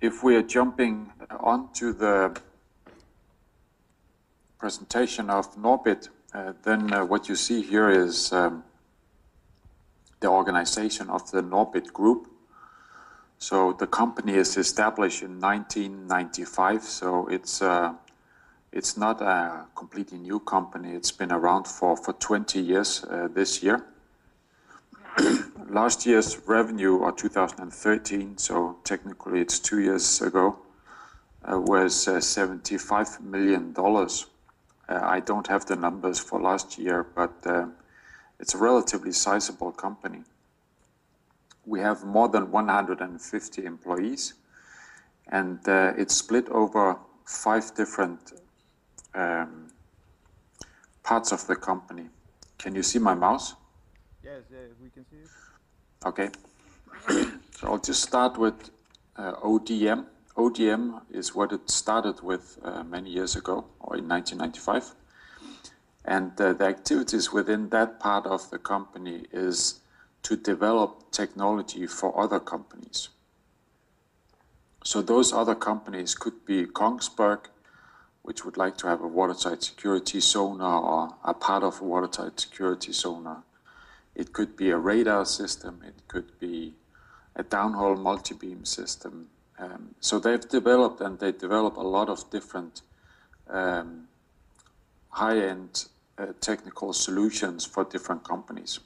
If we are jumping on to the presentation of NORBIT, uh, then uh, what you see here is um, the organization of the NORBIT Group. So the company is established in 1995, so it's uh, it's not a completely new company. It's been around for for 20 years this year. Last year's revenue, or 2013, so technically it's two years ago, was $75 million. Uh, I don't have the numbers for last year, but uh, it's a relatively sizable company. We have more than 150 employees, and uh, it's split over five different um, parts of the company. Can you see my mouse? Yes, we can see it. Okay. So I'll just start with ODM. ODM is what it started with uh, many years ago, or in 1995. and uh, The activities within that part of the company is to develop technology for other companies. So those other companies could be Kongsberg, which would like to have a watertight security sonar or a part of a watertight security sonar. It could be a radar system, it could be a downhole multi-beam system. Um, they've developed, and they develop a lot of different um, high-end uh, technical solutions for different companies.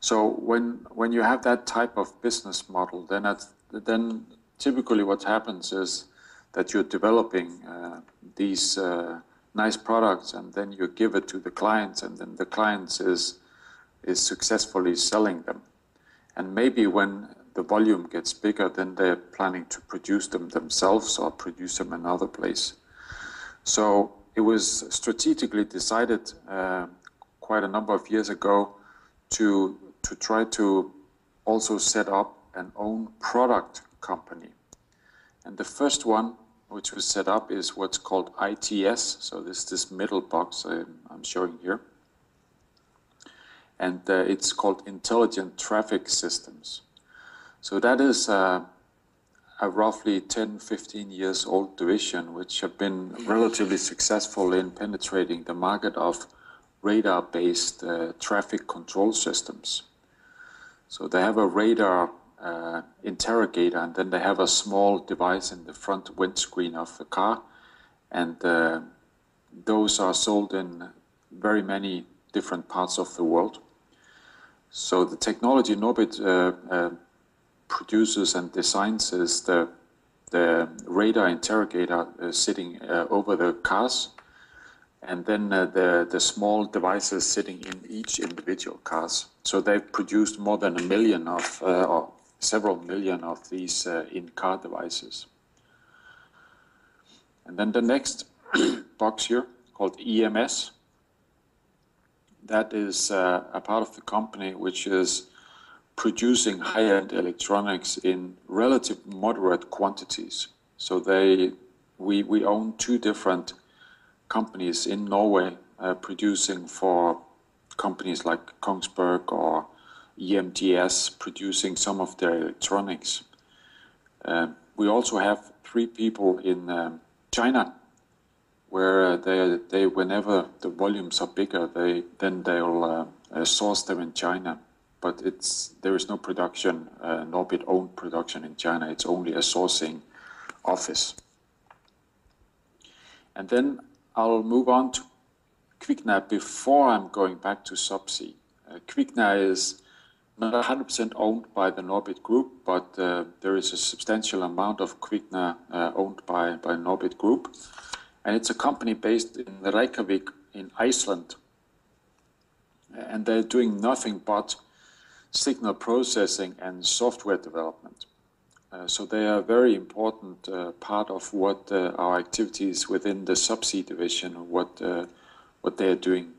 So when when you have that type of business model, then then typically what happens is that you're developing uh, these uh, nice products, and then you give it to the clients, and then the clients is is successfully selling them. And maybe when the volume gets bigger, then they're planning to produce them themselves or produce them another place. So it was strategically decided uh, quite a number of years ago to try to also set up an own product company. And the first one which was set up is what's called ITS. So this this middle box I'm showing here. And uh, it's called Intelligent Traffic Systems. So that is a roughly 10, 15 years old division, which have been relatively successful in penetrating the market of radar-based uh, traffic control systems. So they have a radar uh, interrogator, and then they have a small device in the front windscreen of the car, and uh, those are sold in very many different parts of the world. So the technology NORBIT produces and designs is the the radar interrogator uh, sitting uh, over the cars, and then uh, the small devices sitting in each individual cars. So they've produced more than a million of, or several million of these in-car devices. And then the next box here, called EMS, that is a part of the company which is producing high-end electronics in relative moderate quantities. So they, we we own two different companies in Norway uh, producing for companies like Kongsberg or EMTS producing some of their electronics. Um, we also have three people in um, China, where they, they whenever the volumes are bigger, they then they'll uh, uh, source them in China. But it's there is no production, uh, NORBIT-owned production in China. It's only a sourcing office. And then I'll move on to Kvikna before I'm going back to Subsea. Uh, Kvikna is not 100% owned by the NORBIT Group, but uh, there is a substantial amount of Kvikna owned by, by NORBIT Group, and it's a company based in Reykjavik in Iceland. And they're doing nothing but signal processing and software development. Uh, so they are a very important uh, part of what uh, our activities within the subsea division, what uh, what they are doing.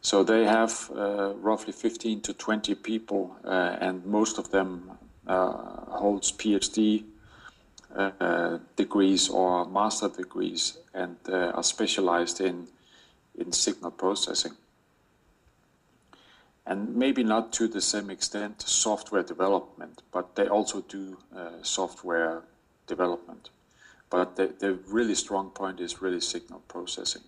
So they have uh, roughly 15 to 20 people, uh, and most of them holds PhD degrees or master degrees, and are specialized in in signal processing and maybe not to the same extent software development, but they also do uh, software development. But the, the, really strong point is really signal processing.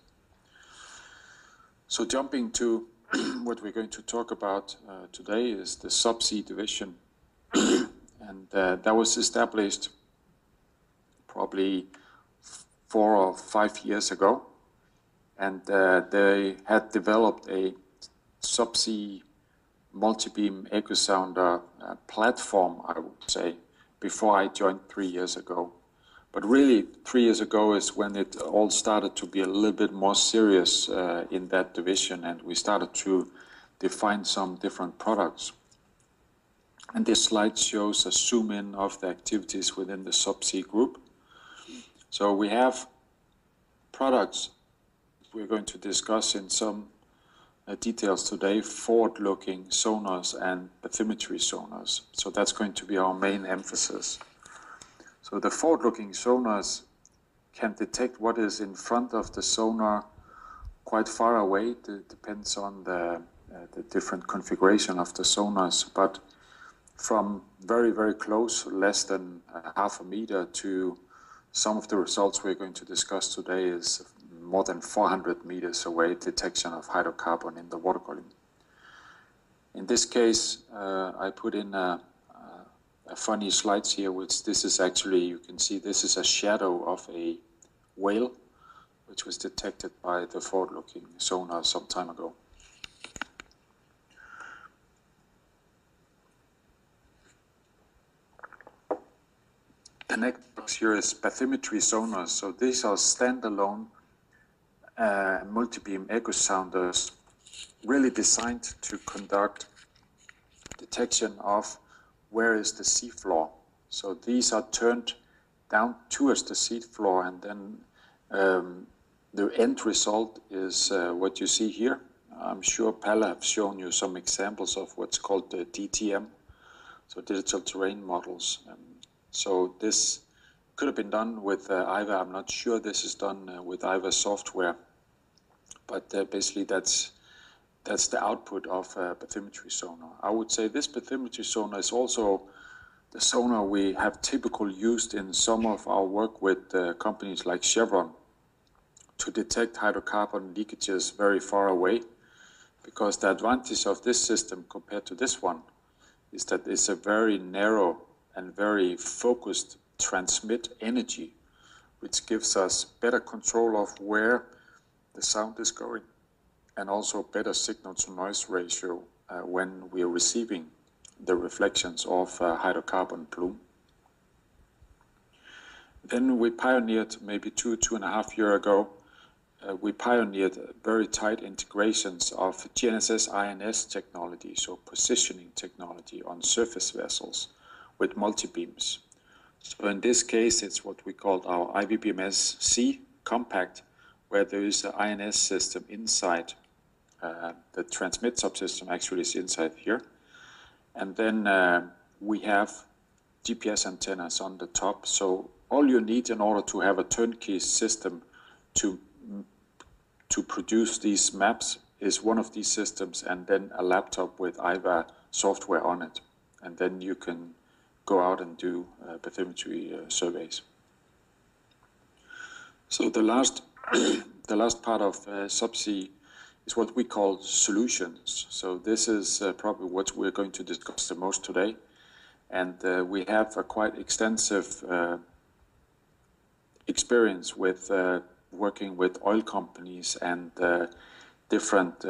So jumping to what we're going to talk about uh, today is the subsea division. and uh, that was established probably four or five years ago. And uh, they had developed a subsea multi-beam echo sounder uh, platform, I would say, before I joined three years ago. But really, three years ago is when it all started to be a little bit more serious uh, in that division, and we started to define some different products. And this slide shows a zoom in of the activities within the subsea group. So we have products we're going to discuss in some uh, details today, forward-looking sonars and bathymetry sonars. So that's going to be our main emphasis. So the forward-looking sonars can detect what is in front of the sonar quite far away. It depends on the, uh, the different configuration of the sonars, but from very, very close, less than half a meter, to some of the results we're going to discuss today is more than 400 meters away detection of hydrocarbon in the water column. In this case, uh, I put in a, a, funny slides here, which this is actually, you can see this is a shadow of a whale, which was detected by the forward-looking sonar some time ago. The next box here is bathymetry sonars. So these are standalone uh, multi-beam echo sounders really designed to conduct detection of where is the seafloor. So these are turned down towards the seafloor and then um, the end result is uh, what you see here. I'm sure Pelle have shown you some examples of what's called the DTM, so digital terrain models. Um, so this could have been done with uh. I'm not sure this is done uh, with EIVA software, but uh, basically that's that's the output of a bathymetry sonar. I would say this bathymetry sonar is also the sonar we have typically used in some of our work with uh, companies like Chevron to detect hydrocarbon leakages very far away because the advantage of this system compared to this one is that it's a very narrow and very focused transmit energy, which gives us better control of where the sound is going and also better signal to noise ratio uh, when we are receiving the reflections of uh, hydrocarbon plume. Then we pioneered maybe two, two and a half year ago, uh, we pioneered very tight integrations of GNSS INS technology, so positioning technology on surface vessels with multi-beams. So in this case, it's what we called our IVBMS-C compact, where there is an INS system inside. Uh, the transmit subsystem actually is inside here. And then uh, we have GPS antennas on the top. So all you need in order to have a turnkey system to to produce these maps is one of these systems and then a laptop with EIVA software on it. And then you can go out and do uh, bathymetry uh, surveys. So the last, the last part of uh, subsea is what we call solutions. So this is uh, probably what we're going to discuss the most today. And uh, we have a quite extensive experience with working with oil companies and different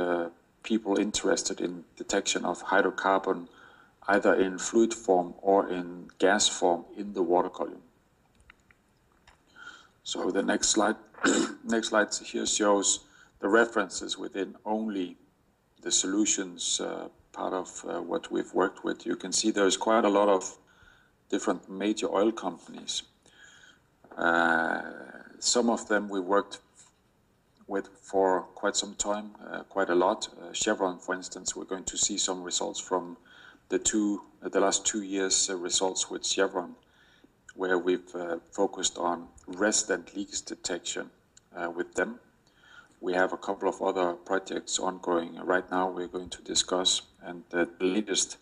people interested in detection of hydrocarbon either in fluid form or in gas form in the water column. So the next slide, next slide here shows the references within only the solutions uh, part of uh, what we've worked with. You can see there's quite a lot of different major oil companies. Uh, some of them we worked with for quite some time, uh, quite a lot. Uh, Chevron, for instance, we're going to see some results from the two, uh, the last two years' results with Chevron, where we've uh, focused on resident leaks detection with them. We have a couple of other projects ongoing right now. We're going to discuss, and the latest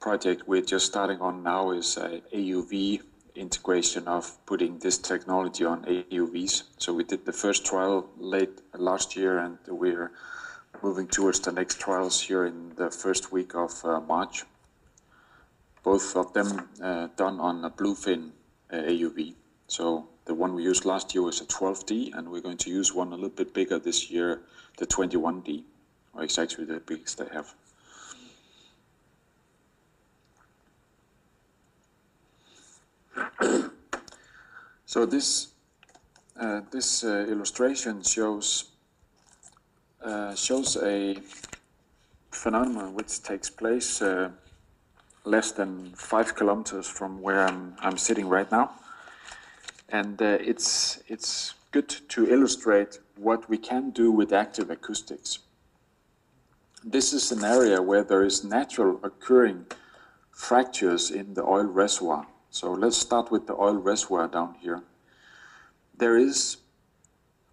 project we're just starting on now is AUV integration of putting this technology on AUVs. So we did the first trial late last year, and we're moving towards the next trials here in the first week of uh, March. Both of them uh, done on a bluefin uh, AUV. So the one we used last year was a 12D, and we're going to use one a little bit bigger this year, the 21D, or actually the biggest they have. So this uh, this uh, illustration shows uh, shows a phenomenon which takes place uh, less than five kilometers from where I'm, I'm sitting right now, and uh, it's it's good to illustrate what we can do with active acoustics. This is an area where there is natural occurring fractures in the oil reservoir so let's start with the oil reservoir down here. There is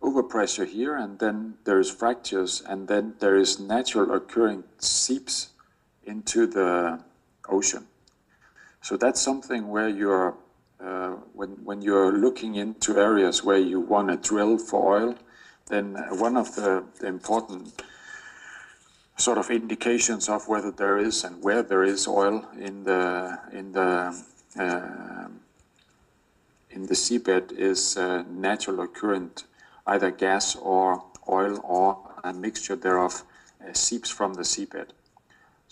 overpressure here, and then there is fractures, and then there is natural occurring seeps into the ocean. So that's something where you're, uh, when, when you're looking into areas where you want to drill for oil, then one of the, the important sort of indications of whether there is and where there is oil in the in the uh, in the seabed is natural occurrent, either gas or oil or a mixture thereof uh, seeps from the seabed.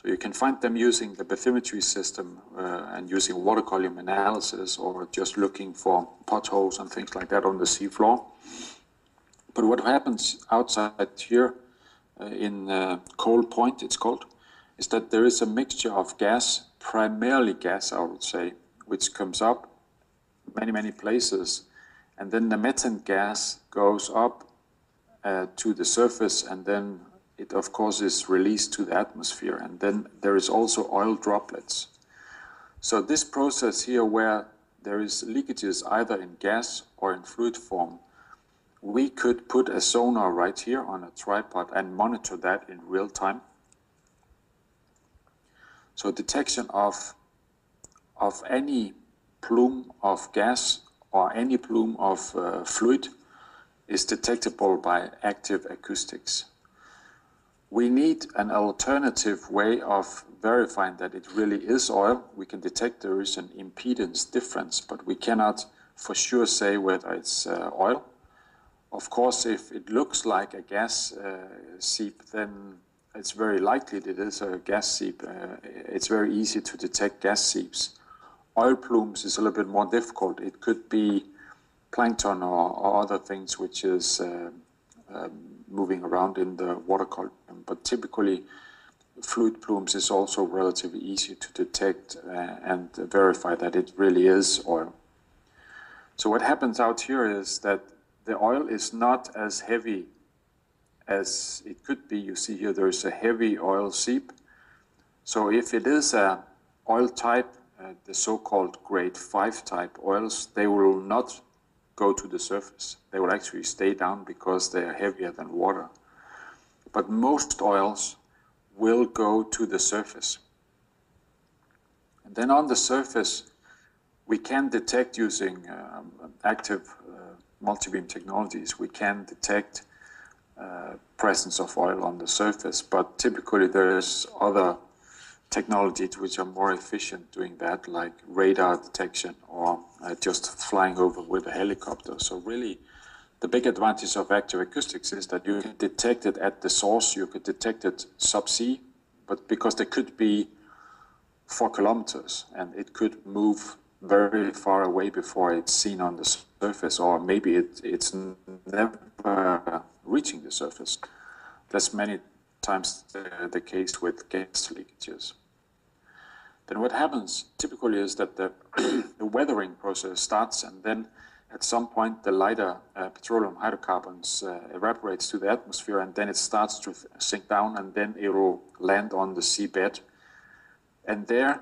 So you can find them using the bathymetry system uh, and using water column analysis or just looking for potholes and things like that on the seafloor. But what happens outside here uh, in uh, Coal Point, it's called, is that there is a mixture of gas, primarily gas, I would say, which comes up many, many places. And then the methane gas goes up uh, to the surface and then it of course is released to the atmosphere. And then there is also oil droplets. So this process here where there is leakages either in gas or in fluid form, we could put a sonar right here on a tripod and monitor that in real time. So detection of of any plume of gas or any plume of uh, fluid is detectable by active acoustics. We need an alternative way of verifying that it really is oil. We can detect there is an impedance difference, but we cannot for sure say whether it's uh, oil. Of course, if it looks like a gas uh, seep, then it's very likely that it is a gas seep. Uh, it's very easy to detect gas seeps oil plumes is a little bit more difficult. It could be plankton or, or other things which is uh, uh, moving around in the water column. But typically, fluid plumes is also relatively easy to detect uh, and verify that it really is oil. So what happens out here is that the oil is not as heavy as it could be. You see here there's a heavy oil seep. So if it is a oil type uh, the so-called grade 5 type oils, they will not go to the surface. They will actually stay down because they are heavier than water. But most oils will go to the surface. And then on the surface, we can detect using um, active uh, multi-beam technologies, we can detect uh, presence of oil on the surface, but typically there is other technologies which are more efficient doing that, like radar detection or uh, just flying over with a helicopter. So really, the big advantage of active acoustics is that you can detect it at the source, you could detect it subsea, but because they could be four kilometers and it could move very far away before it's seen on the surface, or maybe it, it's never reaching the surface. That's many times the, the case with gas leakages. Then what happens typically is that the, the weathering process starts and then at some point the lighter uh, petroleum hydrocarbons uh, evaporates to the atmosphere and then it starts to sink down and then it will land on the seabed. And there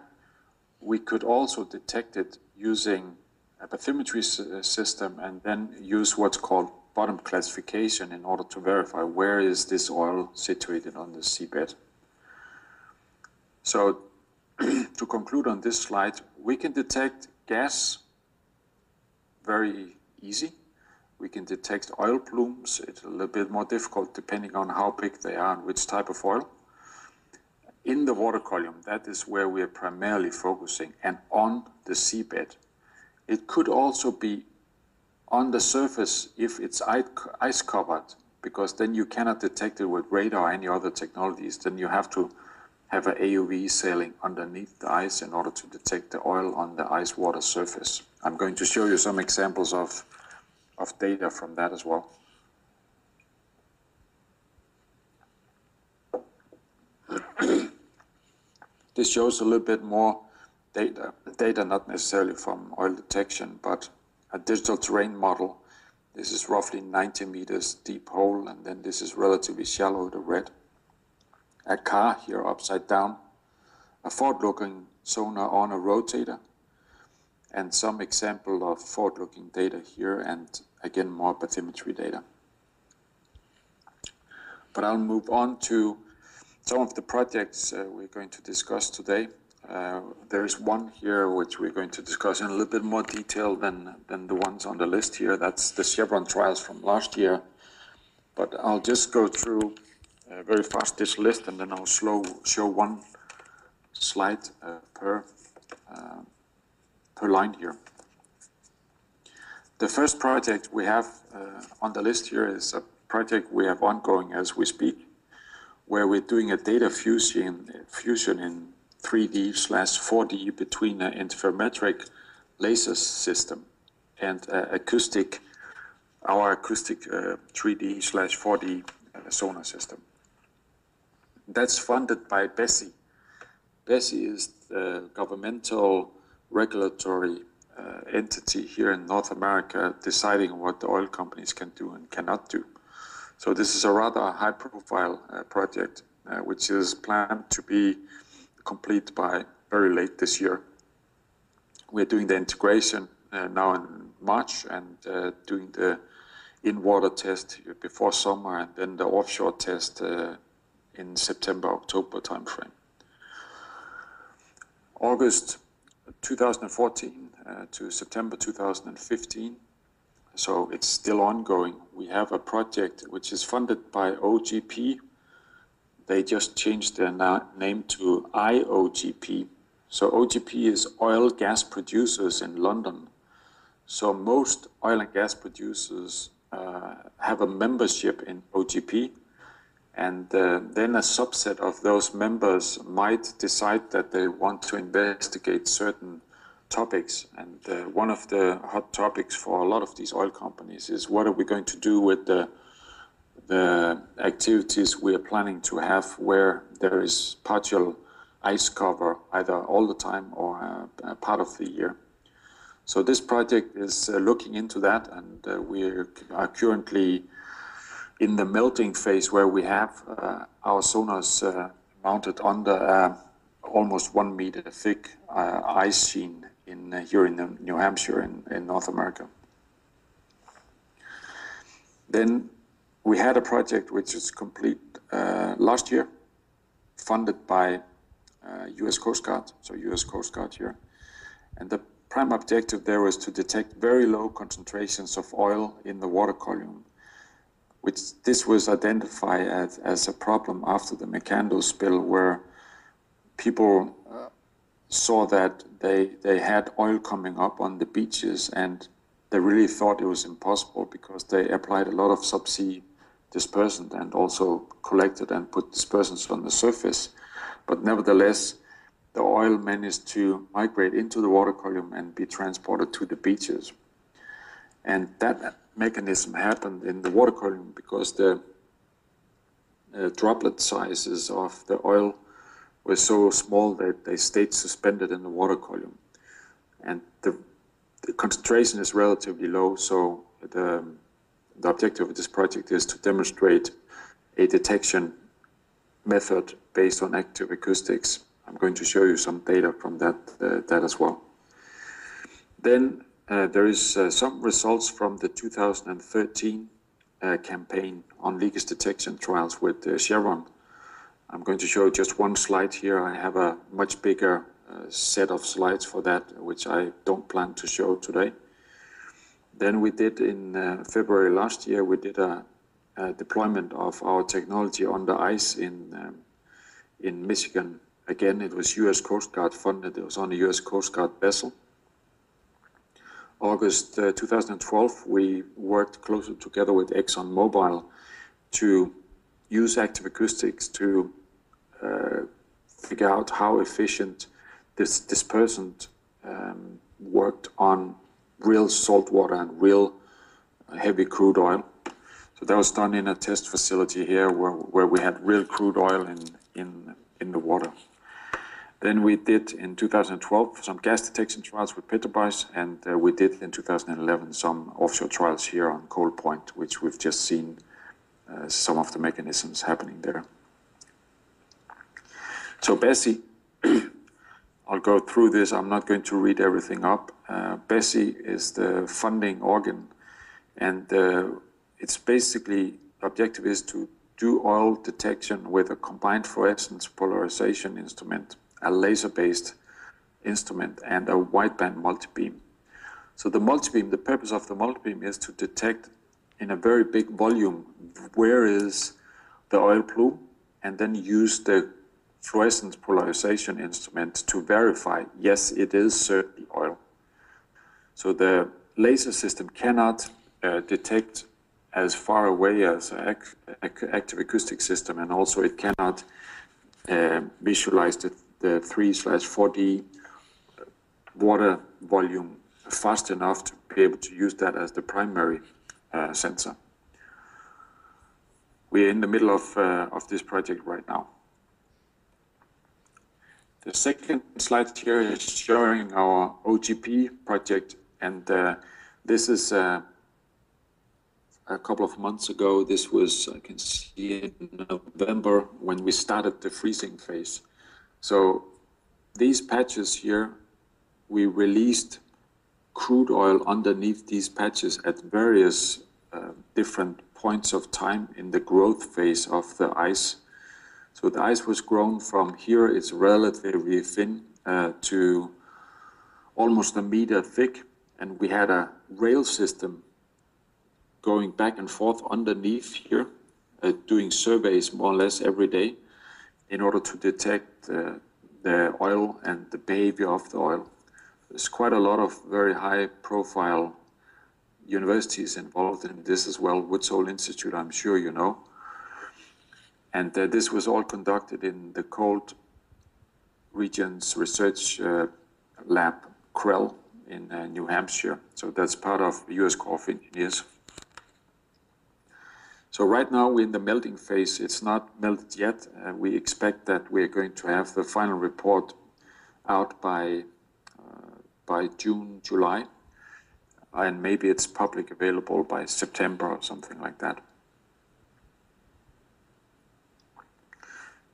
we could also detect it using a bathymetry uh, system and then use what's called bottom classification in order to verify where is this oil situated on the seabed. So to conclude on this slide, we can detect gas very easy. We can detect oil plumes. It's a little bit more difficult depending on how big they are and which type of oil. In the water column, that is where we are primarily focusing and on the seabed. It could also be on the surface if it's ice covered, because then you cannot detect it with radar or any other technologies. Then you have to have an AUV sailing underneath the ice in order to detect the oil on the ice water surface. I'm going to show you some examples of, of data from that as well. this shows a little bit more data, data not necessarily from oil detection, but a digital terrain model. This is roughly 90 meters deep hole, and then this is relatively shallow, the red a car here upside down, a forward-looking sonar on a rotator, and some example of forward-looking data here, and again, more bathymetry data. But I'll move on to some of the projects uh, we're going to discuss today. Uh, there is one here which we're going to discuss in a little bit more detail than, than the ones on the list here. That's the Chevron trials from last year. But I'll just go through uh, very fast this list, and then I'll slow show one slide uh, per uh, per line here. The first project we have on the list here is a project we have ongoing as we speak, where we're doing a data fusion, fusion in 3D slash 4D between an interferometric laser system and acoustic, our acoustic uh, 3D slash 4D uh, sonar system. That's funded by BSEE. BSEE is the governmental regulatory uh, entity here in North America deciding what the oil companies can do and cannot do. So this is a rather high-profile uh, project, uh, which is planned to be complete by very late this year. We're doing the integration uh, now in March and uh, doing the in-water test before summer and then the offshore test uh, in September, October timeframe. August 2014 uh, to September 2015, so it's still ongoing. We have a project which is funded by OGP. They just changed their na name to IOGP. So OGP is Oil Gas Producers in London. So most oil and gas producers uh, have a membership in OGP, and uh, then a subset of those members might decide that they want to investigate certain topics. And uh, one of the hot topics for a lot of these oil companies is what are we going to do with the, the activities we are planning to have where there is partial ice cover either all the time or uh, part of the year. So this project is uh, looking into that and uh, we are currently in the melting phase where we have uh, our sonars uh, mounted under uh, almost one meter thick ice sheet in here in New Hampshire in North America. Then we had a project which is complete last year, funded by U.S. Coast Guard, so U.S. Coast Guard here. And the prime objective there was to detect very low concentrations of oil in the water column which this was identified as, as a problem after the Macondo spill, where people uh, saw that they they had oil coming up on the beaches, and they really thought it was impossible because they applied a lot of subsea dispersant and also collected and put dispersants on the surface. But nevertheless, the oil managed to migrate into the water column and be transported to the beaches. And that mechanism happened in the water column because the uh, droplet sizes of the oil were so small that they stayed suspended in the water column. And the, the concentration is relatively low, so the, the objective of this project is to demonstrate a detection method based on active acoustics. I'm going to show you some data from that, uh, that as well. Then uh, there is uh, some results from the 2013 uh, campaign on leakage detection trials with uh, Chevron. I'm going to show just one slide here. I have a much bigger uh, set of slides for that, which I don't plan to show today. Then we did in February last year, we did a, a, deployment of our technology on the ice in, um, in Michigan. Again, it was US Coast Guard funded. It was on a US Coast Guard vessel. August uh, 2012, we worked closely together with ExxonMobil to use active acoustics to uh, figure out how efficient this dispersant um, worked on real salt water and real heavy crude oil. So that was done in a test facility here where, where we had real crude oil in, in, in the water. Then we did in 2012 some gas detection trials with Petrobras, and uh, we did in 2011 some offshore trials here on Coal Point, which we've just seen uh, some of the mechanisms happening there. So BSEE, I'll go through this. I'm not going to read everything up. Uh, BSEE is the funding organ, and uh, it's basically objective is to do oil detection with a combined fluorescence polarization instrument a laser-based instrument and a wideband multibeam. So the multibeam, the purpose of the multibeam is to detect in a very big volume where is the oil plume and then use the fluorescence polarization instrument to verify, yes, it is certainly oil. So the laser system cannot uh, detect as far away as an active acoustic system and also it cannot uh, visualize the the 3 slash 4D water volume fast enough to be able to use that as the primary uh, sensor. We're in the middle of, uh, of this project right now. The second slide here is showing our OGP project, and uh, this is uh, a couple of months ago. This was, I can see in November, when we started the freezing phase. So these patches here, we released crude oil underneath these patches at various uh, different points of time in the growth phase of the ice. So the ice was grown from here, it's relatively thin, uh, to almost a meter thick. And we had a rail system going back and forth underneath here, uh, doing surveys more or less every day in order to detect uh, the oil and the behavior of the oil. There's quite a lot of very high profile universities involved in this as well. Woods Hole Institute, I'm sure you know. And uh, this was all conducted in the Cold Regions Research uh, Lab, CRREL, in uh, New Hampshire. So that's part of US Corps of Engineers. So right now we're in the melting phase. It's not melted yet. We expect that we're going to have the final report out by uh, by June, July, and maybe it's public available by September or something like that.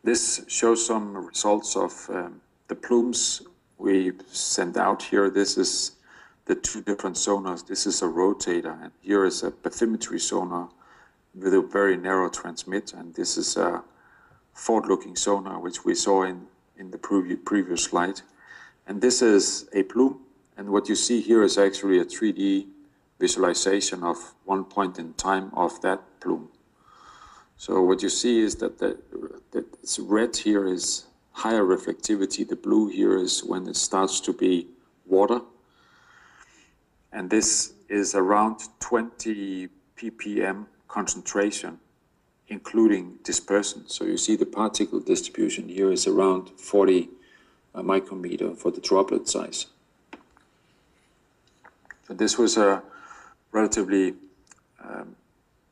This shows some results of um, the plumes we sent out here. This is the two different sonars. This is a rotator, and here is a bathymetry sonar with a very narrow transmit, and this is a forward-looking sonar, which we saw in, in the previous, previous slide. And this is a plume, and what you see here is actually a 3D visualization of one point in time of that plume. So what you see is that the, the red here is higher reflectivity, the blue here is when it starts to be water, and this is around 20 ppm concentration, including dispersion. So you see the particle distribution here is around 40 uh, micrometer for the droplet size. So this was a relatively um,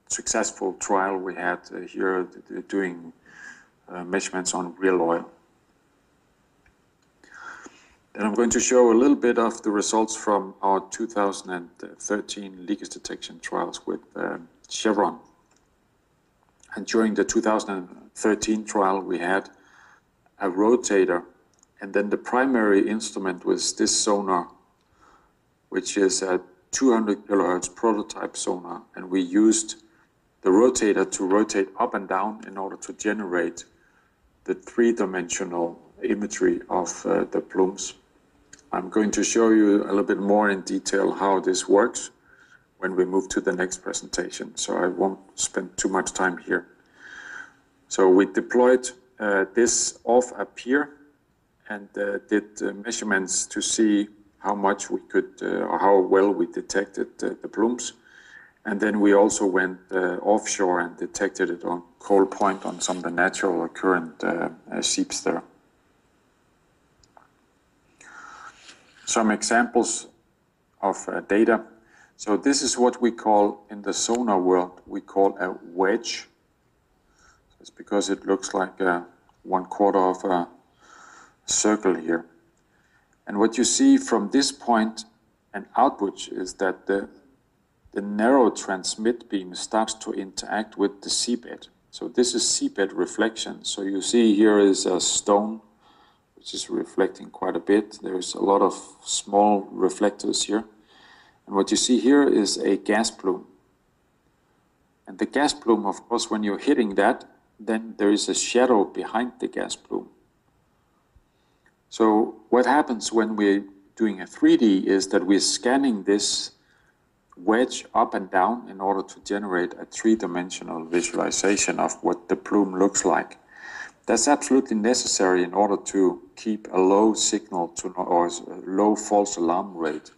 successful trial we had uh, here doing uh, measurements on real oil. Then I'm going to show a little bit of the results from our 2013 leakage detection trials with um, Chevron. And during the 2013 trial, we had a rotator, and then the primary instrument was this sonar, which is a 200 kilohertz prototype sonar, and we used the rotator to rotate up and down in order to generate the three-dimensional imagery of uh, the plumes. I'm going to show you a little bit more in detail how this works when we move to the next presentation, so I won't spend too much time here. So we deployed uh, this off a pier and uh, did uh, measurements to see how much we could or how well we detected the plumes. And then we also went offshore and detected it on Coal Point on some of the natural occurrent seeps there. Some examples of data. So this is what we call in the sonar world, we call a wedge. It's because it looks like a one quarter of a circle here. And what you see from this point and outwards is that the, the narrow transmit beam starts to interact with the seabed. So this is seabed reflection. So you see here is a stone which is reflecting quite a bit. There's a lot of small reflectors here. And what you see here is a gas plume. And the gas plume, of course, when you're hitting that, then there is a shadow behind the gas plume. So what happens when we're doing a 3D is that we're scanning this wedge up and down in order to generate a three-dimensional visualization of what the plume looks like. That's absolutely necessary in order to keep a low signal to or low false alarm rate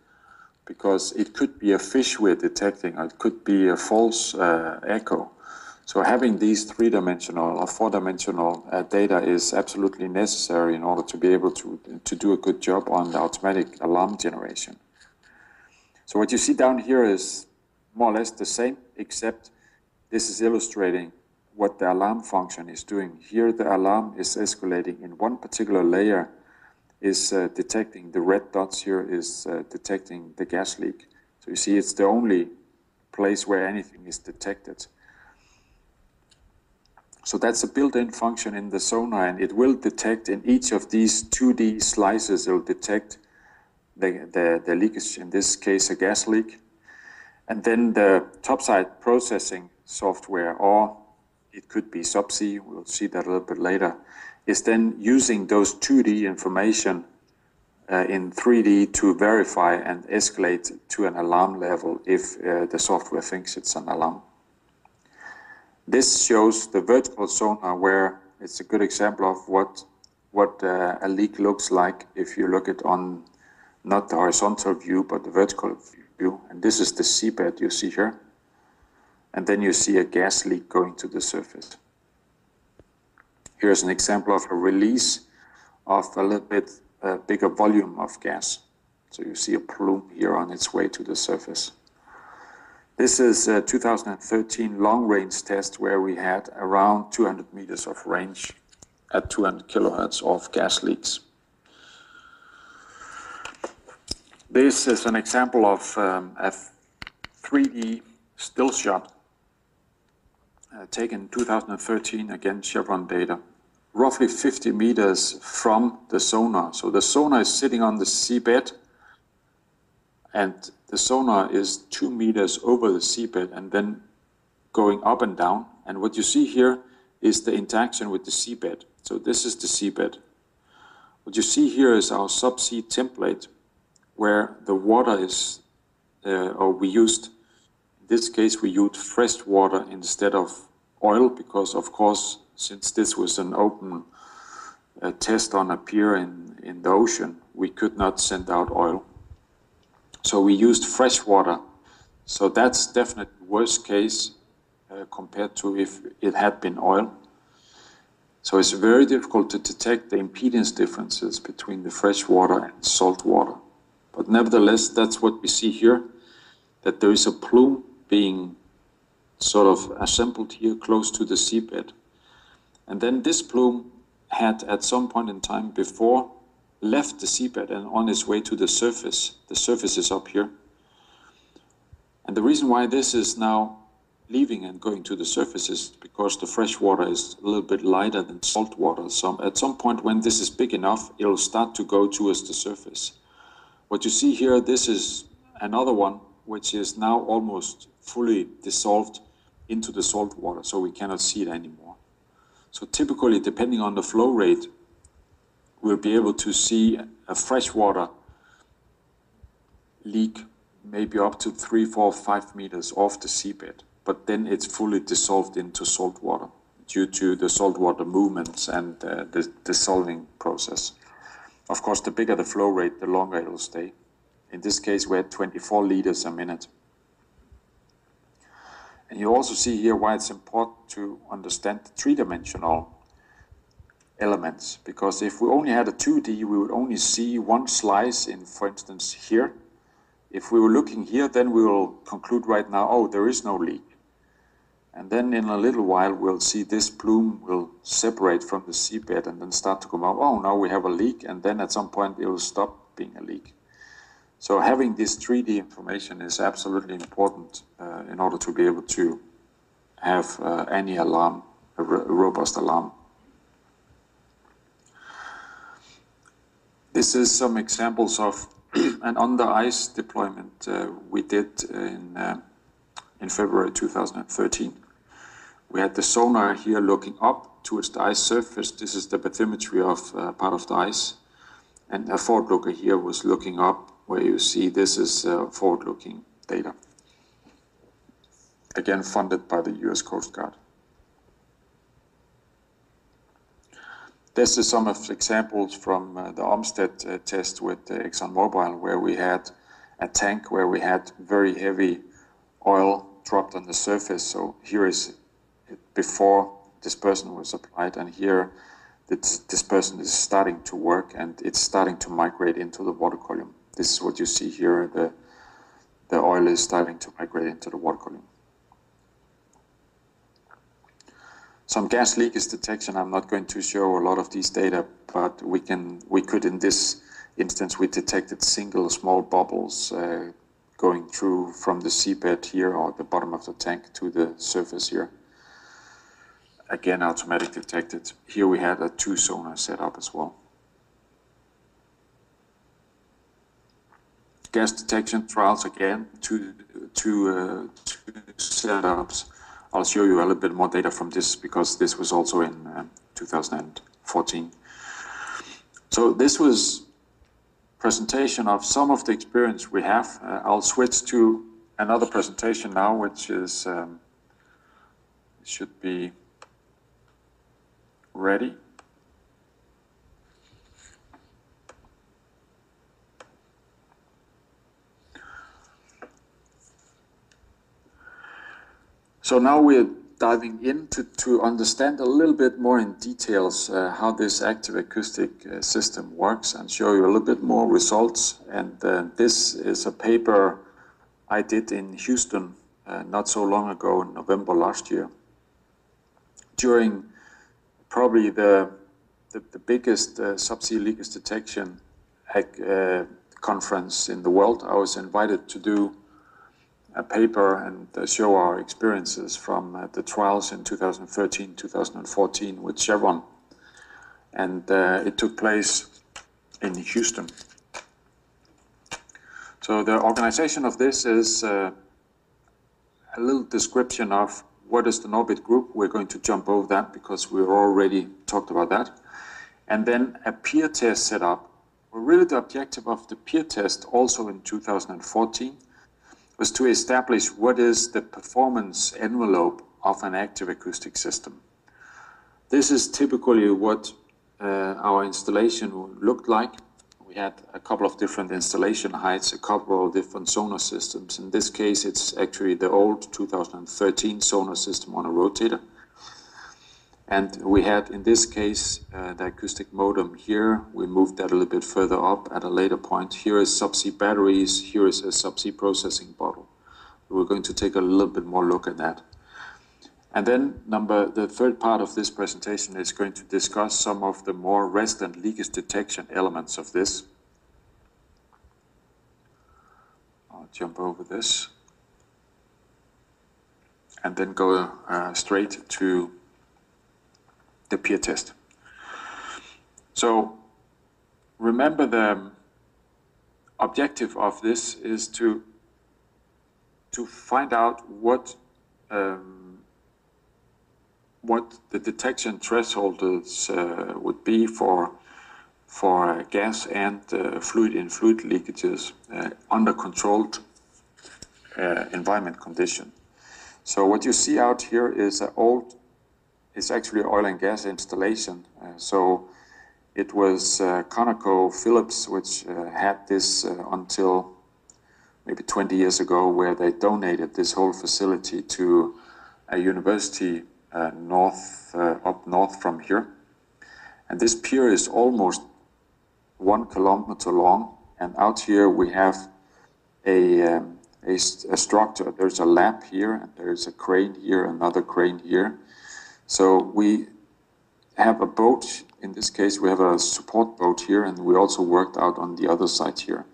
because it could be a fish we're detecting or it could be a false uh, echo. So having these three-dimensional or four-dimensional uh, data is absolutely necessary in order to be able to, to do a good job on the automatic alarm generation. So what you see down here is more or less the same, except this is illustrating what the alarm function is doing. Here the alarm is escalating in one particular layer is uh, detecting the red dots here is uh, detecting the gas leak. So you see it's the only place where anything is detected. So that's a built-in function in the sonar, and it will detect in each of these 2D slices, it will detect the, the, the leakage, in this case a gas leak. And then the topside processing software, or it could be subsea, we'll see that a little bit later, is then using those 2D information uh, in 3D to verify and escalate to an alarm level if uh, the software thinks it's an alarm. This shows the vertical sonar where it's a good example of what what uh, a leak looks like if you look at on not the horizontal view but the vertical view. And this is the seabed you see here. And then you see a gas leak going to the surface. Here's an example of a release of a little bit uh, bigger volume of gas. So you see a plume here on its way to the surface. This is a 2013 long-range test where we had around 200 meters of range at 200 kilohertz of gas leaks. This is an example of um, a 3D still shot uh, taken 2013, again Chevron data, roughly 50 meters from the sonar. So the sonar is sitting on the seabed and the sonar is two meters over the seabed and then going up and down. And what you see here is the interaction with the seabed. So this is the seabed. What you see here is our subsea template where the water is, uh, or we used, in this case, we used fresh water instead of oil because, of course, since this was an open uh, test on a pier in, in the ocean, we could not send out oil. So we used fresh water. So that's definitely worst case uh, compared to if it had been oil. So it's very difficult to detect the impedance differences between the fresh water and salt water. But nevertheless, that's what we see here, that there is a plume being sort of assembled here close to the seabed. And then this plume had at some point in time before left the seabed and on its way to the surface. The surface is up here. And the reason why this is now leaving and going to the surface is because the fresh water is a little bit lighter than salt water. So at some point when this is big enough, it'll start to go towards the surface. What you see here, this is another one which is now almost fully dissolved into the salt water, so we cannot see it anymore. So typically, depending on the flow rate, we'll be able to see a freshwater leak maybe up to three, four, five meters off the seabed, but then it's fully dissolved into salt water due to the saltwater movements and uh, the dissolving process. Of course, the bigger the flow rate, the longer it will stay. In this case, we had 24 liters a minute. And you also see here why it's important to understand the three-dimensional elements, because if we only had a 2D, we would only see one slice in, for instance, here. If we were looking here, then we will conclude right now, oh, there is no leak. And then in a little while, we'll see this plume will separate from the seabed and then start to come out, oh, now we have a leak, and then at some point it will stop being a leak. So having this 3D information is absolutely important uh, in order to be able to have uh, any alarm, a, robust alarm. This is some examples of an under ice deployment uh, we did in, uh, in February 2013. We had the sonar here looking up towards the ice surface. This is the bathymetry of uh, part of the ice. And a forward looker here was looking up where you see this is uh, forward-looking data. Again, funded by the US Coast Guard. This is some of the examples from uh, the Ohmsett uh, test with ExxonMobil, where we had a tank where we had very heavy oil dropped on the surface. So here is before dispersion was applied, and here this dispersion is starting to work, and it's starting to migrate into the water column. This is what you see here. The, the oil is starting to migrate into the water column. Some gas leakage detection, I'm not going to show a lot of these data, but we can, we could in this instance, we detected single small bubbles uh, going through from the seabed here or the bottom of the tank to the surface here. Again, automatic detected. Here we had a two sonar set up as well. Gas detection trials again, two, two, uh, two setups. I'll show you a little bit more data from this because this was also in uh, 2014. So this was presentation of some of the experience we have. Uh, I'll switch to another presentation now, which is um, should be ready. So now we're diving in to, to understand a little bit more in details uh, how this active acoustic uh, system works and show you a little bit more results. And uh, this is a paper I did in Houston uh, not so long ago in November last year. During probably the, the, the biggest uh, subsea leakage detection uh, conference in the world, I was invited to do a paper and uh, show our experiences from uh, the trials in 2013, 2014 with Chevron. And uh, it took place in Houston. So the organization of this is uh, a little description of what is the Norbit group. We're going to jump over that because we've already talked about that. And then a pier test set up. Well, really the objective of the pier test also in 2014 was to establish what is the performance envelope of an active acoustic system. This is typically what uh, our installation looked like. We had a couple of different installation heights, a couple of different sonar systems. In this case, it's actually the old 2013 sonar system on a rotator. And we had, in this case, uh, the acoustic modem here. We moved that a little bit further up at a later point. Here is subsea batteries. Here is a subsea processing bottle. We're going to take a little bit more look at that. And then number, the third part of this presentation is going to discuss some of the more resident leakage detection elements of this. I'll jump over this and then go uh, straight to the pier test. So remember the objective of this is to to find out what um, what the detection thresholds uh, would be for for gas and uh, fluid in fluid leakages uh, under controlled uh, environment condition. So what you see out here is an old, it's actually oil and gas installation. Uh, so it was ConocoPhillips which had this until maybe 20 years ago where they donated this whole facility to a university uh, north, uh, up north from here. And this pier is almost one kilometer long. And out here we have a, um, a, a, structure. There's a lab here, and there's a crane here, another crane here. So we have a boat. In this case, we have a support boat here, and we also worked out on the other side here.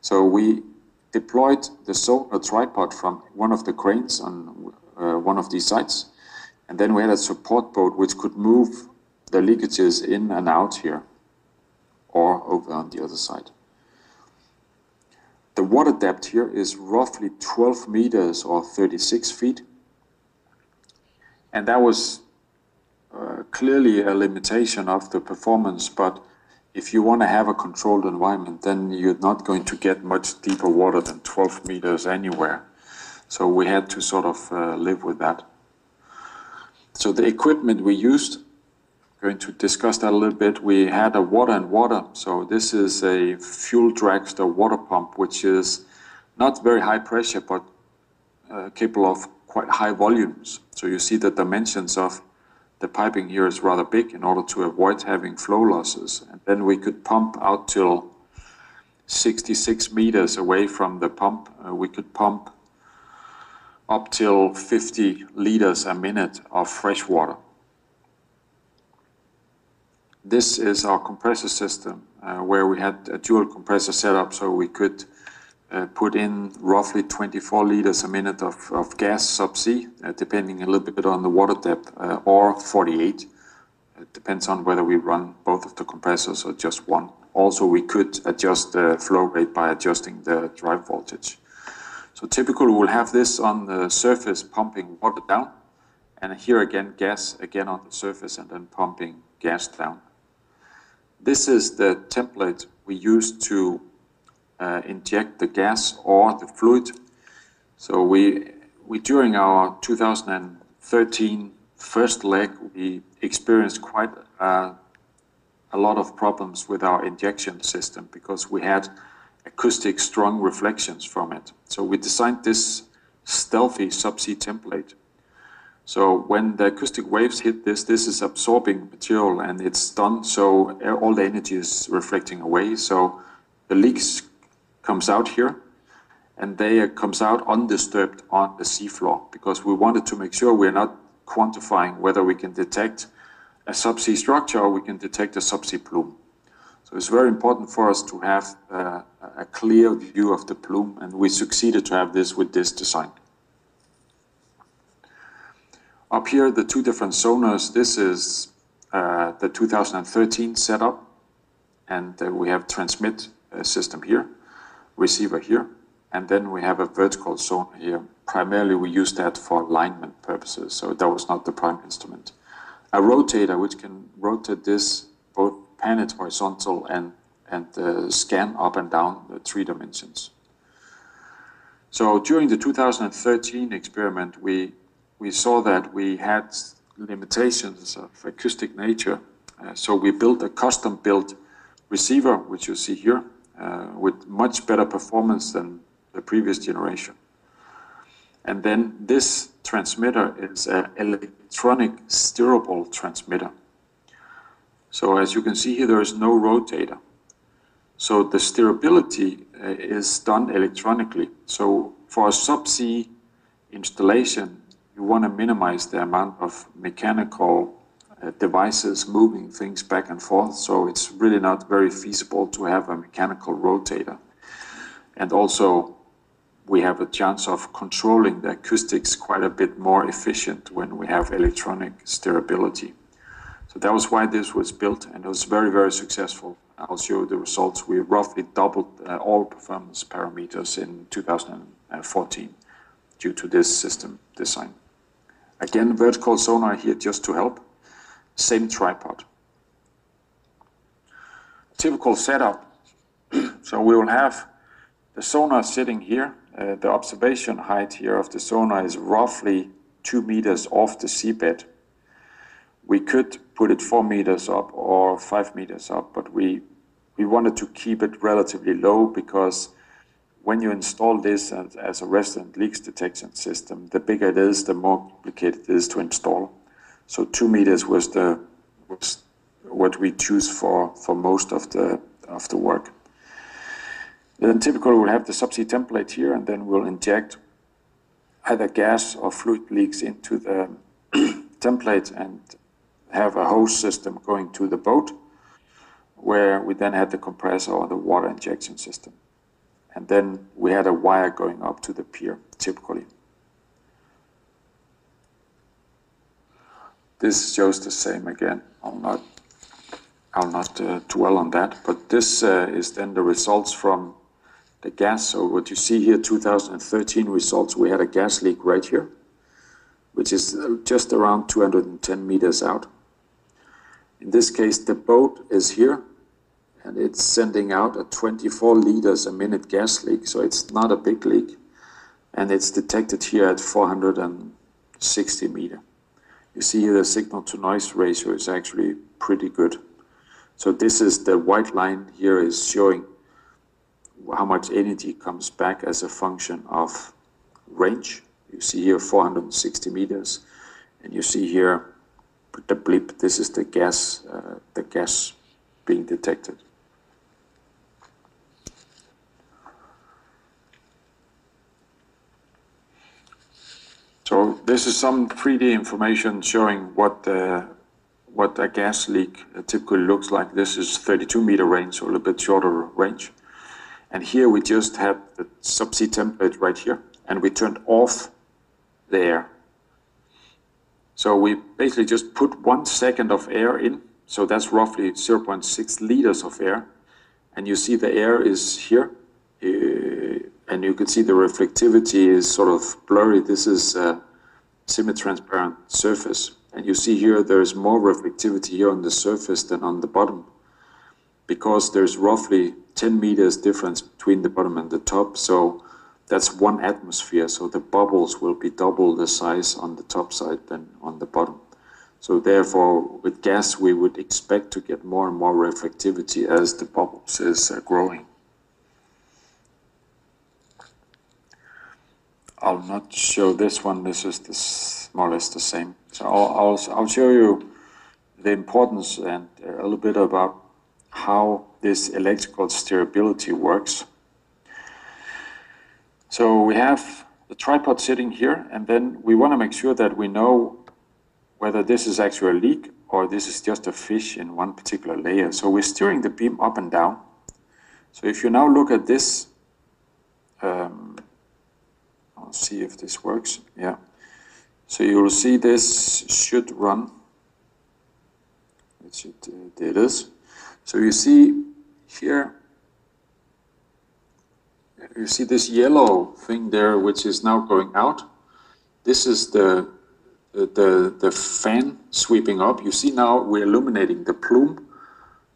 So we deployed the sonar tripod from one of the cranes on uh, one of these sites and then we had a support boat which could move the leakages in and out here or over on the other side. The water depth here is roughly 12 meters or 36 feet. And that was clearly a limitation of the performance, but if you want to have a controlled environment, then you're not going to get much deeper water than 12 meters anywhere. So we had to sort of uh, live with that. So the equipment we used, going to discuss that a little bit. We had a water and water. So this is a fuel dragster water pump, which is not very high pressure, but uh, capable of quite high volumes. So you see the dimensions of the piping here is rather big in order to avoid having flow losses. And then we could pump out till 66 meters away from the pump. Uh, we could pump up till 50 liters a minute of fresh water. This is our compressor system uh, where we had a dual compressor setup so we could uh, put in roughly 24 liters a minute of, of gas subsea, uh, depending a little bit on the water depth, uh, or 48. It depends on whether we run both of the compressors or just one. Also, we could adjust the flow rate by adjusting the drive voltage. So typically we'll have this on the surface pumping water down, and here again gas again on the surface and then pumping gas down. This is the template we use to uh, inject the gas or the fluid. So we, we during our 2013 first leg, we experienced quite uh, a lot of problems with our injection system because we had acoustic strong reflections from it. So we designed this stealthy subsea template. So when the acoustic waves hit this, this is absorbing material and it's done so all the energy is reflecting away. So the leaks comes out here and they comes out undisturbed on the seafloor because we wanted to make sure we're not quantifying whether we can detect a subsea structure or we can detect a subsea plume. So it's very important for us to have uh, a clear view of the plume, and we succeeded to have this with this design. Up here, the two different sonars, this is uh, the 2013 setup, and uh, we have transmit uh, system here, receiver here, and then we have a vertical zone here. Primarily, we use that for alignment purposes, so that was not the prime instrument. A rotator, which can rotate this both pan it horizontal and, and uh, scan up and down the three dimensions. So during the 2013 experiment, we, we saw that we had limitations of acoustic nature. Uh, so we built a custom built receiver, which you see here, uh, with much better performance than the previous generation. And then this transmitter is an electronic steerable transmitter. So as you can see here, there is no rotator. So the steerability uh, is done electronically. So for a subsea installation, you want to minimize the amount of mechanical devices moving things back and forth, so it's really not very feasible to have a mechanical rotator. And also, we have a chance of controlling the acoustics quite a bit more efficient when we have electronic steerability. So that was why this was built, and it was very, very successful. I'll show you the results. We roughly doubled uh, all performance parameters in 2014 due to this system design. Again, vertical sonar here just to help. Same tripod. Typical setup. so we will have the sonar sitting here. Uh, the observation height here of the sonar is roughly two meters off the seabed. We could put it four meters up or five meters up, but we we wanted to keep it relatively low because when you install this as, as, a resident leaks detection system, the bigger it is, the more complicated it is to install. So two meters was the was what we choose for for most of the of the work. Then typically we'll have the subsea template here, and then we'll inject either gas or fluid leaks into the template and have a hose system going to the boat, where we then had the compressor or the water injection system and then we had a wire going up to the pier, typically. This shows the same again. I'll not, I'll not uh, dwell on that, but this uh, is then the results from the gas. So what you see here, 2013 results, we had a gas leak right here, which is uh, just around 210 meters out. In this case, the boat is here, and it's sending out a 24 liters a minute gas leak, so it's not a big leak, and it's detected here at 460 meter. You see the signal to noise ratio is actually pretty good. So this is the white line here is showing how much energy comes back as a function of range. You see here 460 meters, and you see here the blip. This is the gas, uh, the gas being detected. So this is some 3D information showing what what a gas leak typically looks like. This is 32 meter range, so a little bit shorter range. And here we just have the subsea template right here, and we turned off the air. So we basically just put one second of air in, so that's roughly 0.6 liters of air. And you see the air is here, and you can see the reflectivity is sort of blurry. This is a semi-transparent surface. And you see here there's more reflectivity here on the surface than on the bottom because there's roughly 10 meters difference between the bottom and the top. So that's one atmosphere. So the bubbles will be double the size on the top side than on the bottom. So therefore, with gas, we would expect to get more and more reflectivity as the bubbles is uh, growing. I'll not show this one. This is this more or less the same. So I'll, I'll, I'll show you the importance and a little bit about how this electrical steerability works. So we have the tripod sitting here, and then we want to make sure that we know whether this is actually a leak or this is just a fish in one particular layer. So we're steering the beam up and down. So if you now look at this um, See if this works. Yeah. So you will see this should run. It should, uh, there it is. So you see here, you see this yellow thing there, which is now going out. This is the, the, the fan sweeping up. You see now we're illuminating the plume.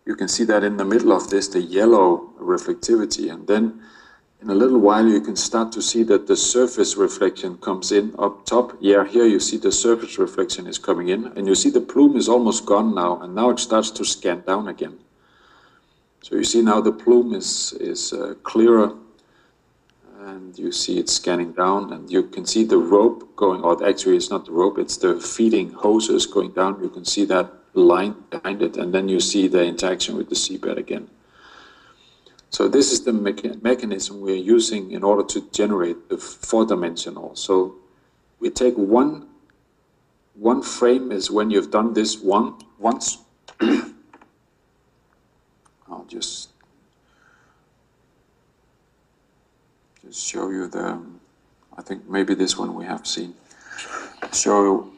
You can see that in the middle of this, the yellow reflectivity. And then in a little while you can start to see that the surface reflection comes in up top. Yeah, here you see the surface reflection is coming in and you see the plume is almost gone now and now it starts to scan down again. So you see now the plume is, is uh, clearer and you see it scanning down and you can see the rope going, or actually it's not the rope, it's the feeding hoses going down. You can see that line behind it and then you see the interaction with the seabed again. So this is the mecha mechanism we're using in order to generate the four-dimensional. So we take one one frame is when you've done this one once. I'll just just show you the. I think maybe this one we have seen. Show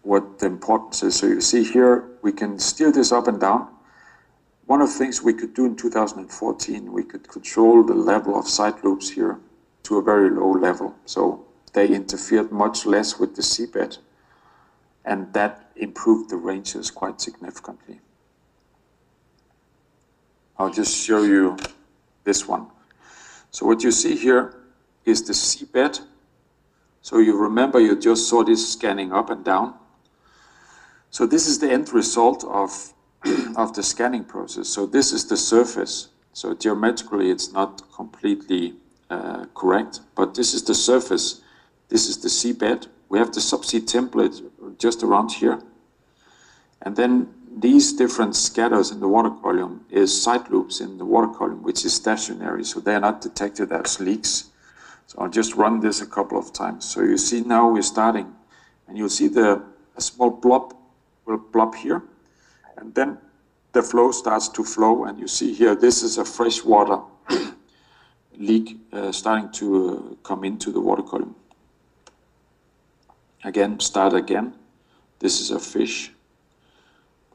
what the importance is. So you see here, we can steer this up and down. One of the things we could do in 2014, we could control the level of side lobes here to a very low level. So they interfered much less with the seabed, and that improved the ranges quite significantly. I'll just show you this one. So what you see here is the seabed. So you remember you just saw this scanning up and down. So this is the end result of, of the scanning process. So this is the surface. So geometrically it's not completely uh, correct, but this is the surface. This is the seabed. We have the subsea template just around here. And then these different scatters in the water column is side lobes in the water column, which is stationary, so they're not detected as leaks. So I'll just run this a couple of times. So you see now we're starting, and you'll see the a small blob will blob here, and then the flow starts to flow, and you see here this is a freshwater leak uh, starting to uh, come into the water column. Again, start again. This is a fish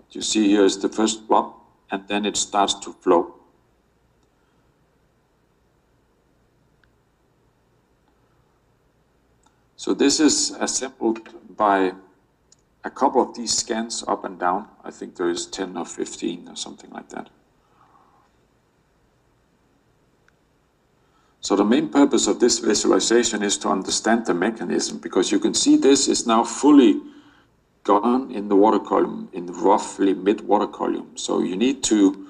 What you see here is the first blob, and then it starts to flow. So this is assembled by a couple of these scans up and down. I think there is 10 or 15 or something like that. So the main purpose of this visualization is to understand the mechanism because you can see this is now fully gone in the water column in roughly mid water column. So you need to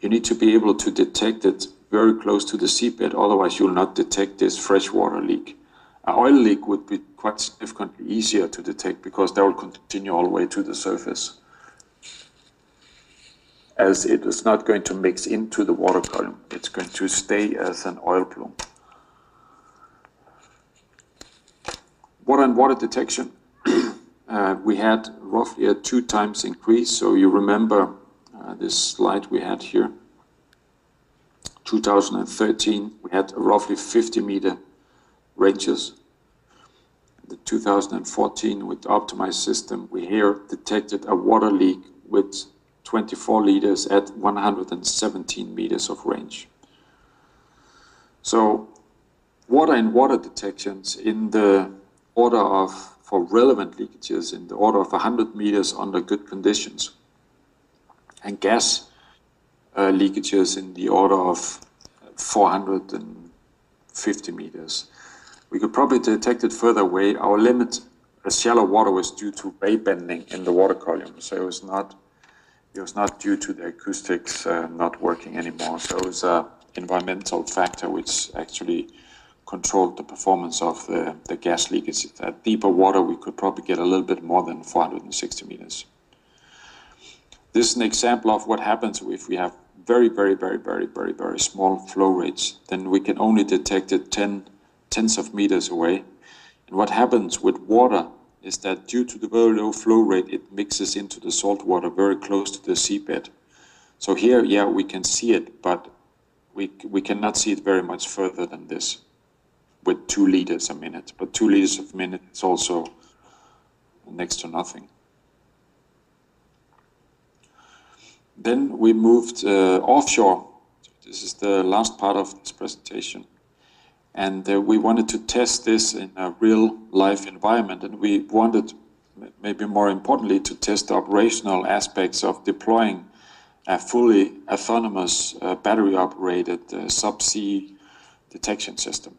you need to be able to detect it very close to the seabed, otherwise you'll not detect this freshwater leak. An oil leak would be quite significantly easier to detect because that will continue all the way to the surface. As it is not going to mix into the water column, it's going to stay as an oil plume. Water and water detection uh, we had roughly a two times increase. So you remember uh, this slide we had here. 2013, we had roughly 50 meter ranges. The 2014, with the optimized system, we here detected a water leak with 24 liters at 117 meters of range. So water and water detections in the order of for relevant leakages in the order of 100 meters under good conditions, and gas uh, leakages in the order of 450 meters. We could probably detect it further away. Our limit, as shallow water, was due to ray bending in the water column, so it was not it was not due to the acoustics uh, not working anymore. So it was an environmental factor which actually controlled the performance of the, the gas leakage. At deeper water, we could probably get a little bit more than 460 meters. This is an example of what happens if we have very, very, very, very, very, very small flow rates. Then we can only detect it 10 tens of meters away. And what happens with water is that due to the very low flow rate, it mixes into the salt water very close to the seabed. So here, yeah, we can see it, but we, we cannot see it very much further than this with two liters a minute. But two liters a minute is also next to nothing. Then we moved uh, offshore. This is the last part of this presentation. And uh, we wanted to test this in a real life environment. And we wanted, maybe more importantly, to test the operational aspects of deploying a fully autonomous uh, battery operated uh, subsea detection system.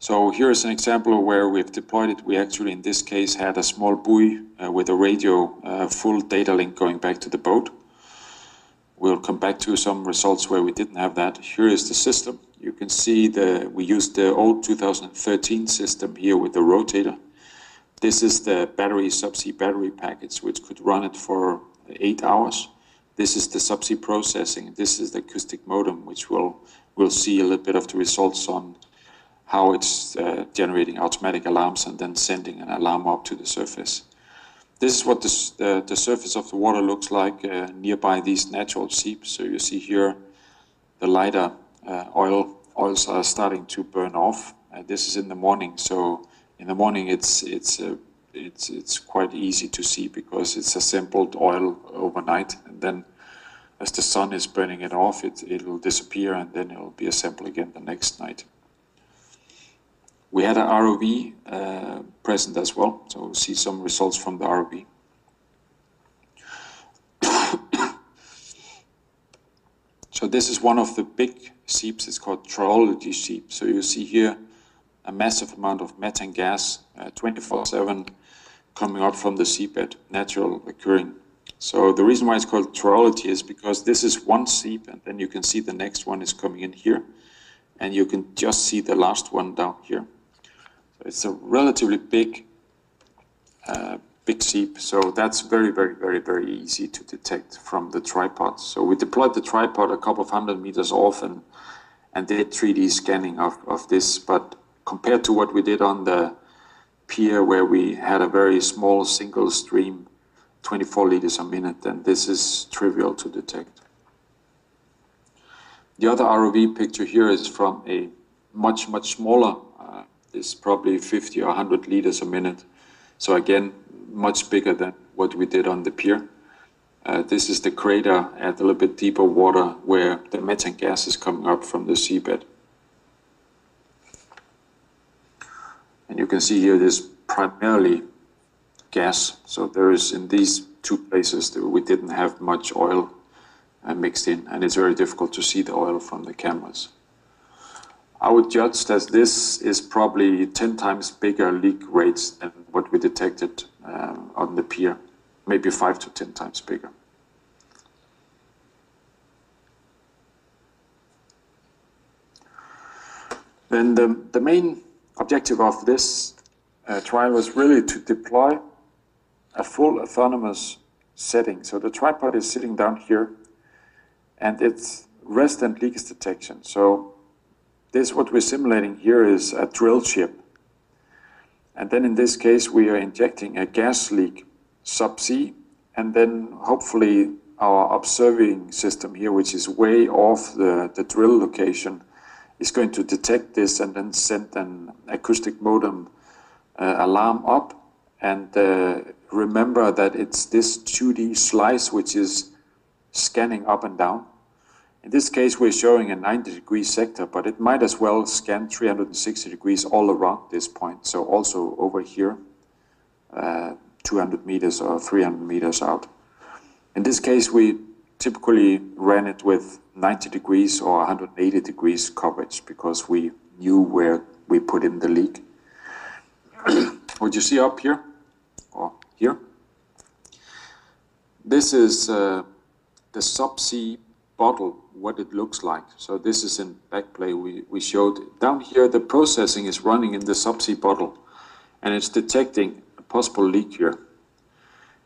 So here is an example where we've deployed it. We actually, in this case, had a small buoy uh, with a radio, uh, full data link going back to the boat. We'll come back to some results where we didn't have that. Here is the system. You can see the we used the old 2013 system here with the rotator. This is the battery subsea battery package, which could run it for eight hours. This is the subsea processing. This is the acoustic modem, which we'll, we'll see a little bit of the results on how it's uh, generating automatic alarms and then sending an alarm up to the surface. This is what the, uh, the surface of the water looks like uh, nearby these natural seeps. So you see here the lighter uh, oil oils are starting to burn off. this is in the morning, so in the morning it's it's uh, it's it's quite easy to see because it's assembled oil overnight, and then as the sun is burning it off, it it will disappear, and then it will be assembled again the next night. We had an ROV uh, present as well, so we'll see some results from the ROV. so this is one of the big seeps. It's called Trilogy seep. So you see here a massive amount of methane gas, 24/7, uh, coming up from the seabed, natural occurring. So the reason why it's called Trilogy is because this is one seep, and then you can see the next one is coming in here, and you can just see the last one down here. It's a relatively big, uh, big seep, so that's very, very, very, very easy to detect from the tripod. So we deployed the tripod a couple of hundred meters off and, and did 3D scanning of, of this, but compared to what we did on the pier where we had a very small single stream, 24 liters a minute, then this is trivial to detect. The other ROV picture here is from a much, much smaller is probably 50 or 100 liters a minute. So again, much bigger than what we did on the pier. Uh, this is the crater at a little bit deeper water where the methane gas is coming up from the seabed. And you can see here this primarily gas. So there is in these two places that we didn't have much oil uh, mixed in and it's very difficult to see the oil from the cameras. I would judge that this is probably 10 times bigger leak rates than what we detected um, on the pier, maybe 5 to 10 times bigger. Then the, the main objective of this uh, trial was really to deploy a full autonomous setting. So the tripod is sitting down here and it's rest and leaks detection. So this, what we're simulating here is a drill ship. And then in this case, we are injecting a gas leak subsea, and then hopefully our observing system here, which is way off the, the drill location, is going to detect this and then send an acoustic modem uh, alarm up. And uh, remember that it's this 2D slice which is scanning up and down. In this case, we're showing a 90 degree sector, but it might as well scan 360 degrees all around this point. So also over here, uh, 200 meters or 300 meters out. In this case, we typically ran it with 90 degrees or 180 degrees coverage because we knew where we put in the leak. what you see up here or here, this is uh, the subsea bottle what it looks like. So this is in backplay we, we showed. Down here the processing is running in the subsea bottle and it's detecting a possible leak here.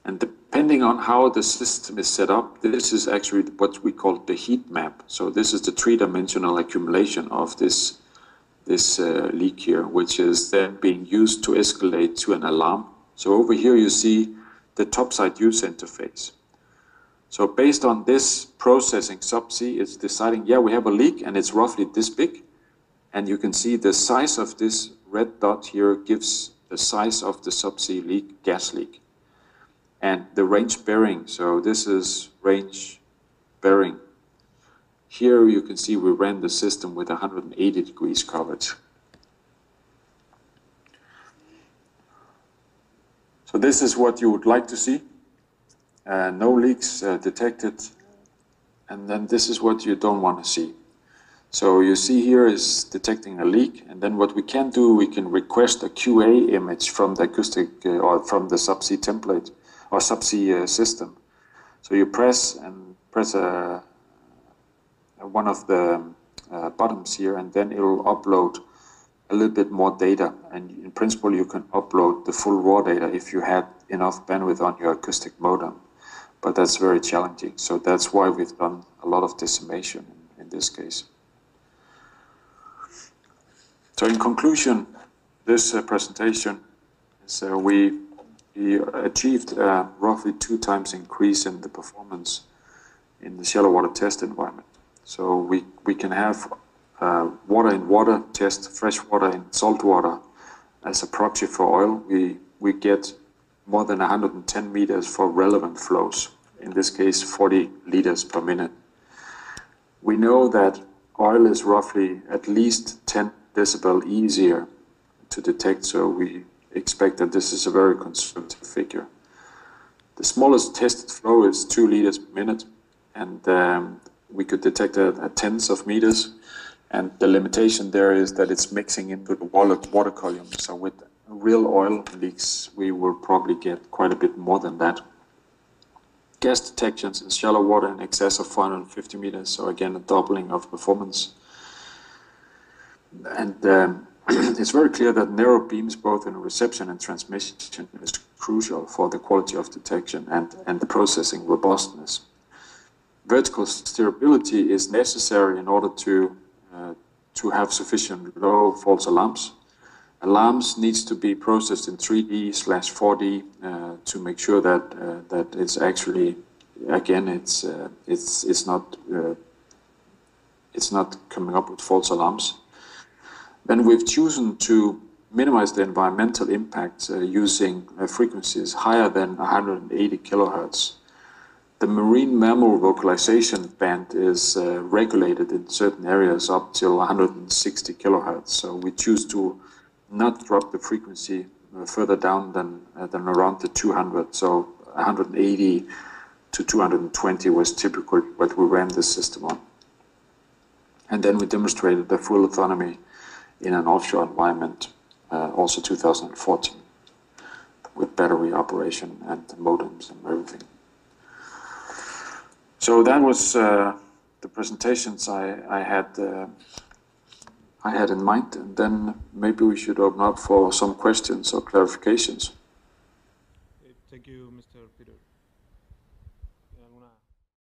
And depending on how the system is set up, this is actually what we call the heat map. So this is the three-dimensional accumulation of this, this uh, leak here, which is then being used to escalate to an alarm. So over here you see the topside user interface. So based on this processing, subsea is deciding, yeah, we have a leak and it's roughly this big. And you can see the size of this red dot here gives the size of the subsea leak, gas leak. And the range bearing, so this is range bearing. Here you can see we ran the system with 180 degrees coverage. So this is what you would like to see. Uh, no leaks uh, detected, and then this is what you don't want to see. So you see here is detecting a leak, and then what we can do, we can request a QA image from the acoustic uh, or from the subsea template or subsea uh, system. So you press and press a, a one of the uh, buttons here, and then it will upload a little bit more data. And in principle, you can upload the full raw data if you had enough bandwidth on your acoustic modem but that's very challenging. So that's why we've done a lot of decimation in, in this case. So in conclusion, this uh, presentation is uh, we, we achieved uh, roughly two times increase in the performance in the shallow water test environment. So we, we can have uh, water in water test, fresh water in salt water as a proxy for oil. We, we get more than 110 meters for relevant flows, in this case 40 liters per minute. We know that oil is roughly at least 10 decibel easier to detect, so we expect that this is a very conservative figure. The smallest tested flow is 2 liters per minute, and um, we could detect it at tens of meters. And the limitation there is that it's mixing into the water, water column. So with real oil leaks, we will probably get quite a bit more than that. Gas detections in shallow water in excess of 450 meters, so again a doubling of performance. And um, it's very clear that narrow beams, both in reception and transmission, is crucial for the quality of detection and, and the processing robustness. Vertical steerability is necessary in order to uh, to have sufficient low false alarms. Alarms needs to be processed in 3D slash 4D uh, to make sure that uh, that it's actually again it's uh, it's it's not uh, it's not coming up with false alarms. Then we've chosen to minimize the environmental impact uh, using frequencies higher than 180 kilohertz the marine mammal vocalization band is uh, regulated in certain areas up till 160 kilohertz. So we choose to not drop the frequency uh, further down than, uh, than around the 200. So 180 to 220 was typical what we ran this system on. And then we demonstrated the full autonomy in an offshore environment, uh, also 2014, with battery operation and modems and everything. So that was uh, the presentations I, I had uh, I had in mind, and then maybe we should open up for some questions or clarifications. Thank you, Mr. Peter. ¿Alguna